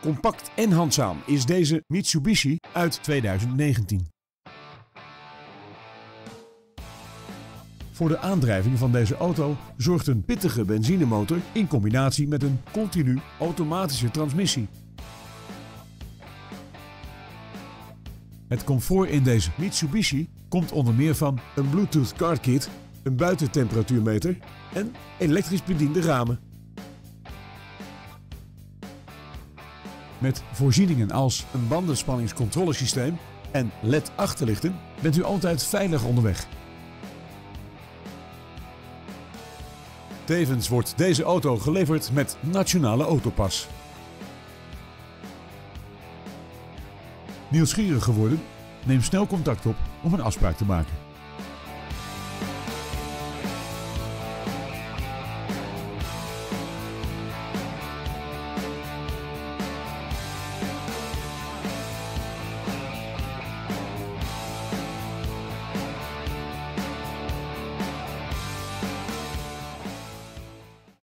Compact en handzaam is deze Mitsubishi uit 2019. Voor de aandrijving van deze auto zorgt een pittige benzinemotor in combinatie met een continu automatische transmissie. Het comfort in deze Mitsubishi komt onder meer van een Bluetooth car kit, een buitentemperatuurmeter en elektrisch bediende ramen. Met voorzieningen als een bandenspanningscontrolesysteem en LED achterlichten bent u altijd veilig onderweg. Tevens wordt deze auto geleverd met Nationale Autopas. Nieuwsgierig geworden? Neem snel contact op om een afspraak te maken.